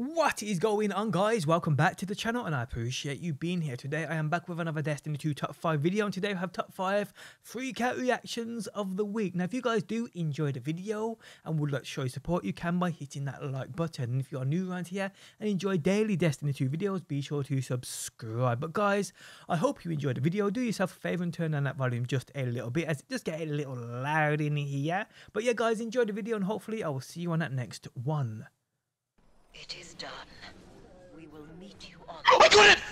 What is going on guys? Welcome back to the channel and I appreciate you being here today. I am back with another Destiny 2 top 5 video and today we have top 5 freak out reactions of the week. Now if you guys do enjoy the video and would like to show your support you can by hitting that like button. And if you are new around here and enjoy daily Destiny 2 videos be sure to subscribe. But guys I hope you enjoyed the video. Do yourself a favour and turn down that volume just a little bit as it just get a little loud in here. But yeah guys enjoy the video and hopefully I will see you on that next one. It is done. We will meet you on I got it!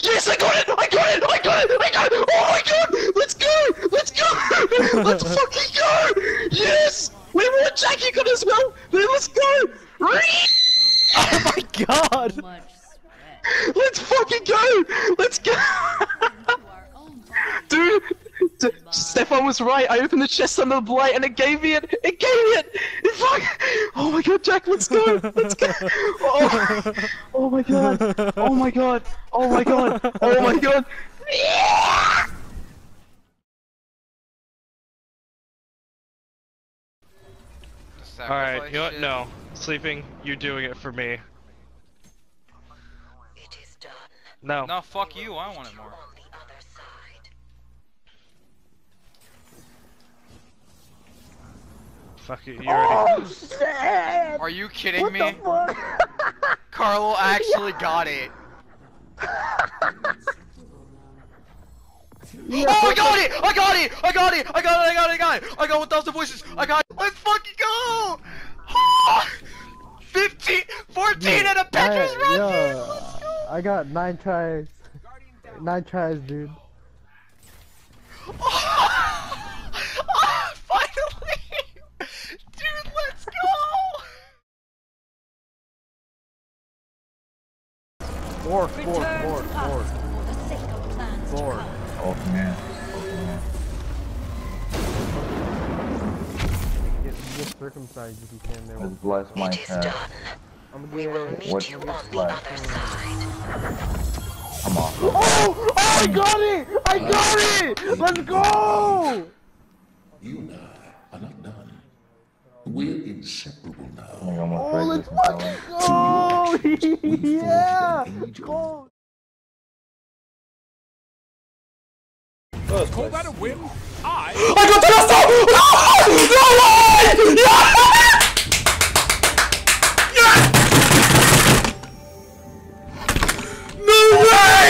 Yes, I got it! I got it! I got it! I got it! Oh my god! Let's go! Let's go! Let's fucking go! Yes! Wait, what? Jackie got as well! Then let's go! Oh my god! Let's fucking go! Let's go! Into our own Dude! D- Stefan was right. I opened the chest under the blight and it gave me it. It gave me it. It fuck. Oh my god, Jack, let's go. Let's go. Oh, oh my god. Oh my god. Oh my god. Oh my god. Yeah! Alright, you know what? No. Sleeping, you're doing it for me. It is done. No. No, fuck you. I want it more. On the other side. Fuck it, you already. Are you kidding me? Carlo actually got it. Oh, I got it! I got it! I got it! I got it! I got it! I got it! I got 1,000 voices! I got it! Let's fucking go! 15, 14 and a Petra's Hey, run! yo, Let's go! I got nine tries. Nine tries, dude. Ah, finally! Dude, let's go! Four, four, four, four, For the sake of plans four. to come. Get, get circumcised if you can there. Let's bless my It is done. I'm We will meet What you is on the other side. Come on. Oh! Oh! I got it! I got it! Let's go! You and I are not done. We're inseparable now. Oh, let's this in fucking silence. go! yeah! an age Go! I I got the last No! No way! Yeah! No way!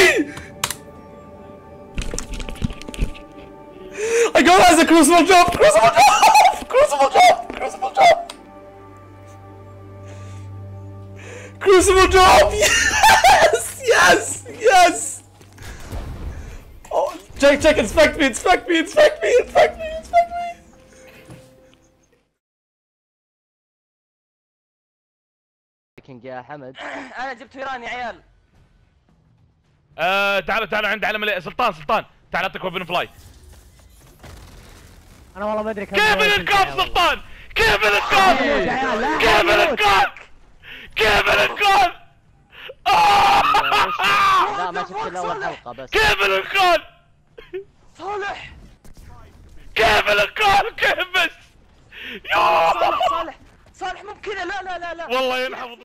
I got it as a crucible jump! Crucible jump! Crucible jump! Yes! Yes! Yes! Oh, Jake, Jake, inspect me, inspect me, inspect me, inspect me, inspect me! لكن يا حمد أنا جبت فيران يا عيال آه تعالوا تعالوا عند علم سلطان سلطان تعال أعطيك وبن فلاي أنا والله ما أدري كيف الإنقاذ والله. سلطان؟ كيف الإنقاذ؟ لا كيف. الإنقاذ؟ كيف الإنقاذ؟ لا ما شفت إلا أول حلقة بس كيف الإنقاذ؟ صالح كيف الإنقاذ؟ كيف بس؟ يا صالح صالح صالح مو بكذا لا لا لا لا والله ينحفظ